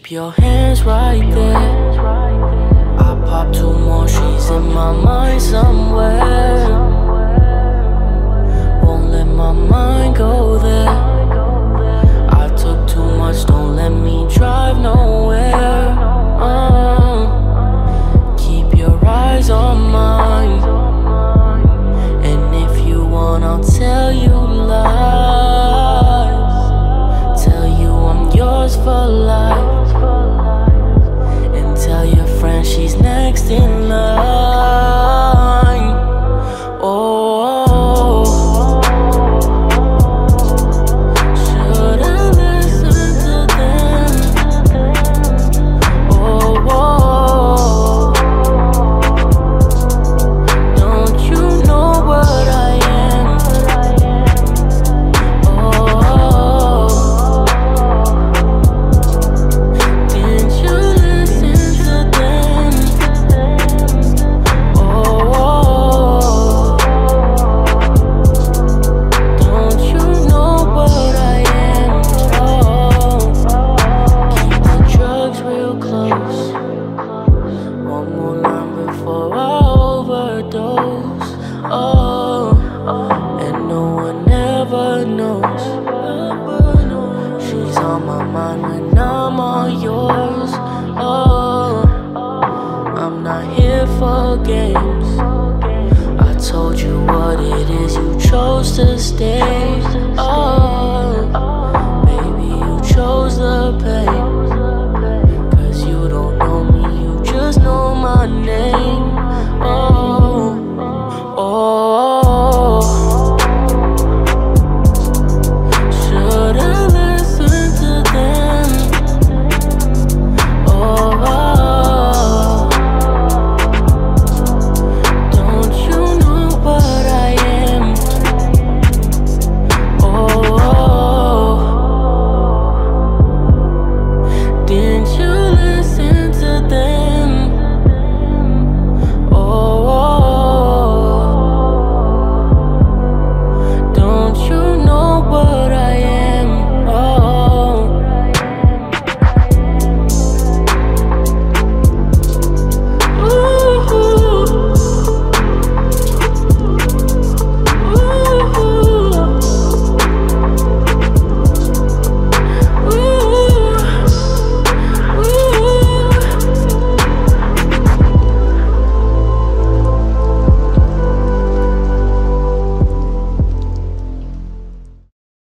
Keep your hands right there. I'm all yours. Oh, I'm not here for games. I told you what it is, you chose to stay. Oh.